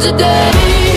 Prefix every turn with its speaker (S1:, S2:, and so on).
S1: today.